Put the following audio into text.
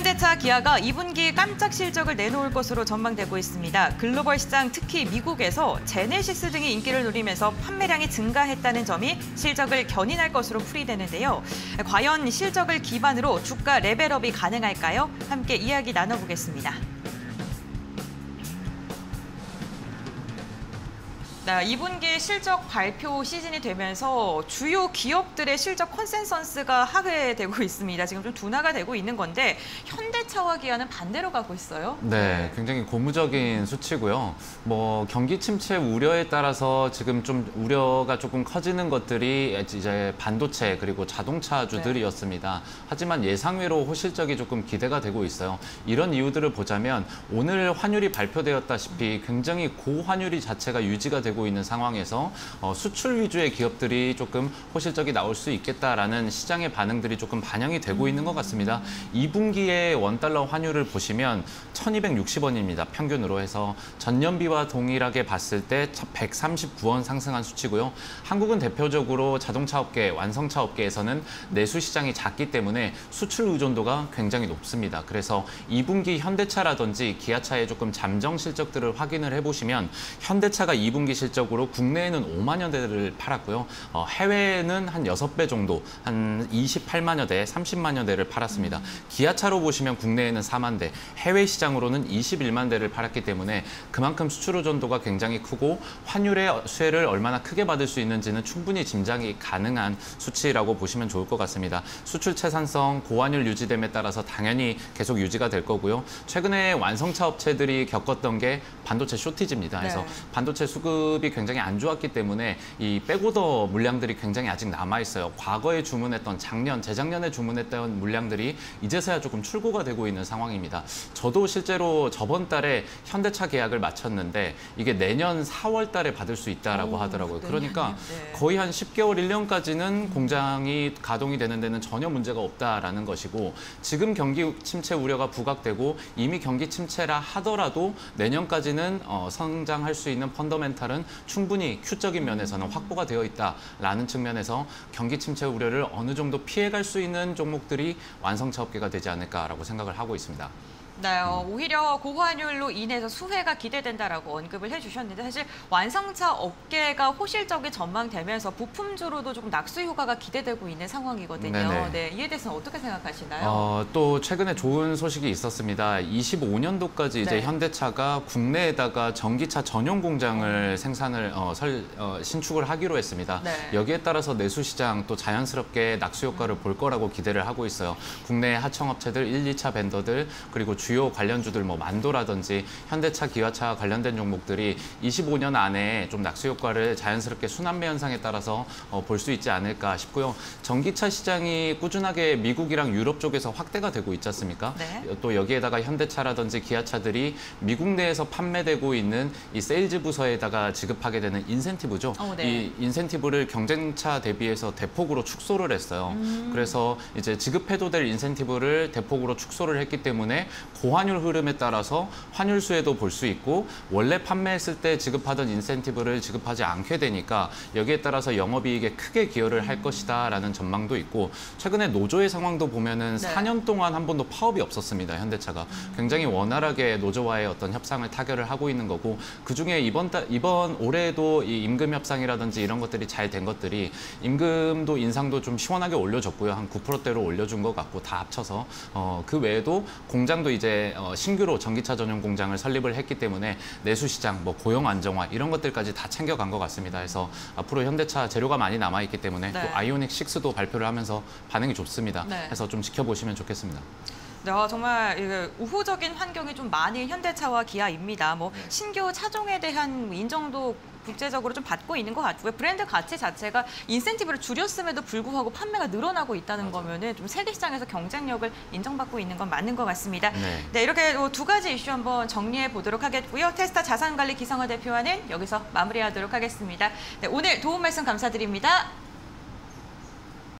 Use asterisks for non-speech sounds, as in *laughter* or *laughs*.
현대차 기아가 2분기 깜짝 실적을 내놓을 것으로 전망되고 있습니다. 글로벌 시장 특히 미국에서 제네시스 등이 인기를 누리면서 판매량이 증가했다는 점이 실적을 견인할 것으로 풀이되는데요. 과연 실적을 기반으로 주가 level up이 가능할까요? 함께 이야기 나눠보겠습니다. 네, 2분기 실적 발표 시즌이 되면서 주요 기업들의 실적 컨센서스가 하회되고 *laughs* 있습니다. 지금 좀 둔화가 되고 있는 건데 현대차와 기아는 반대로 가고 있어요. 네, 굉장히 고무적인 수치고요. 뭐 경기 침체 우려에 따라서 지금 좀 우려가 조금 커지는 것들이 이제 반도체 그리고 자동차 주들이었습니다. 하지만 예상외로 호실적이 조금 기대가 되고 있어요. 이런 이유들을 보자면 오늘 환율이 발표되었다시피 굉장히 고환율이 자체가 유지가 되고 있는 상황에서 어, 수출 위주의 기업들이 조금 호실적이 나올 수 있겠다라는 시장의 반응들이 조금 반영이 되고 있는 것 같습니다. 2분기에 원달러 환율을 보시면 1260원입니다. 평균으로 해서 전년비와 동일하게 봤을 때 139원 상승한 수치고요. 한국은 대표적으로 자동차 업계, 완성차 업계에서는 내수 시장이 작기 때문에 수출 의존도가 굉장히 높습니다. 그래서 2분기 현대차라든지 기아차의 조금 잠정 실적들을 확인을 해보시면 현대차가 2분기 실적으로 국내에는 5만여 대를 팔았고요. 어, 해외에는 한 6배 정도, 한 28만여 대, 30만여 대를 팔았습니다. 기아차로 보시면 국내에는 4만 대, 해외 시장으로는 21만 대를 팔았기 때문에 그만큼 수출 의존도가 굉장히 크고 환율의 수혜를 얼마나 크게 받을 수 있는지는 충분히 짐작이 가능한 수치라고 보시면 좋을 것 같습니다. 수출 채산성, 고환율 유지됨에 따라서 당연히 계속 유지가 될 거고요. 최근에 완성차 업체들이 겪었던 게 반도체 쇼티지입니다. 그래서 네. 반도체 수급 이 굉장히 안 좋았기 때문에 이 백오더 물량들이 굉장히 아직 남아 있어요. 과거에 주문했던 작년, 재작년에 주문했던 물량들이 이제서야 조금 출고가 되고 있는 상황입니다. 저도 실제로 저번 달에 현대차 계약을 마쳤는데 이게 내년 4월 달에 받을 수 있다라고 오, 하더라고요. 그러니까? 네. 거의 한 10개월, 1년까지는 공장이 가동이 되는 데는 전혀 문제가 없다라는 것이고 지금 경기 침체 우려가 부각되고 이미 경기 침체라 하더라도 내년까지는 어, 성장할 수 있는 펀더멘탈은 충분히 큐적인 면에서는 확보가 되어 있다라는 측면에서 경기 침체 우려를 어느 정도 피해갈 수 있는 종목들이 완성차 업계가 되지 않을까라고 생각을 하고 있습니다. 네, 어, 오히려 고환율로 인해서 수혜가 기대된다라고 언급을 해주셨는데 사실 완성차 업계가 호실적이 전망되면서 부품주로도 조금 낙수 효과가 기대되고 있는 상황이거든요. 네네. 네, 이에 대해서는 어떻게 생각하시나요? 어, 또 최근에 좋은 소식이 있었습니다. 25년도까지 이제 네. 현대차가 국내에다가 전기차 전용 공장을 생산을 어, 설, 어, 신축을 하기로 했습니다. 네. 여기에 따라서 내수 시장 또 자연스럽게 낙수 효과를 볼 거라고 기대를 하고 있어요. 국내 하청업체들, 1, 2차 벤더들 그리고 주요 관련주들 뭐 만도라든지 현대차, 기아차 관련된 종목들이 25년 안에 좀 낙수 효과를 자연스럽게 순환매 현상에 따라서 어, 볼 수 있지 않을까 싶고요. 전기차 시장이 꾸준하게 미국이랑 유럽 쪽에서 확대가 되고 있지 않습니까? 네. 또 여기에다가 현대차라든지 기아차들이 미국 내에서 판매되고 있는 이 세일즈 부서에다가 지급하게 되는 인센티브죠. 어, 네. 이 인센티브를 경쟁차 대비해서 대폭으로 축소를 했어요. 음. 그래서 이제 지급해도 될 인센티브를 대폭으로 축소를 했기 때문에 고환율 흐름에 따라서 환율 수혜도 볼 수 있고 원래 판매했을 때 지급하던 인센티브를 지급하지 않게 되니까 여기에 따라서 영업이익에 크게 기여를 할 것이다라는 전망도 있고 최근에 노조의 상황도 보면은 네. 4년 동안 한 번도 파업이 없었습니다. 현대차가 굉장히 원활하게 노조와의 어떤 협상을 타결을 하고 있는 거고 그 중에 이번 달 이번 올해에도 이 임금 협상이라든지 이런 것들이 잘 된 것들이 임금도 인상도 좀 시원하게 올려줬고요 한 9%대로 올려준 것 같고 다 합쳐서 어, 그 외에도 공장도 이제 어, 신규로 전기차 전용 공장을 설립을 했기 때문에 내수 시장 뭐 고용 안정화 이런 것들까지 다 챙겨간 것 같습니다. 그래서 앞으로 현대차 재료가 많이 남아 있기 때문에 네. 또 아이오닉 6도 발표를 하면서 반응이 좋습니다. 네. 그래서 좀 지켜보시면 좋겠습니다. 네, 어, 정말 우호적인 환경이 좀 많은 현대차와 기아입니다. 뭐 네. 신규 차종에 대한 인정도 국제적으로 좀 받고 있는 것 같고요. 브랜드 가치 자체가 인센티브를 줄였음에도 불구하고 판매가 늘어나고 있다는 거면은 좀 세계 시장에서 경쟁력을 인정받고 있는 건 맞는 것 같습니다. 네. 네, 이렇게 뭐두 가지 이슈 한번 정리해 보도록 하겠고요. 테스타 자산관리 기성화 대표와는 여기서 마무리하도록 하겠습니다. 네, 오늘 도움 말씀 감사드립니다.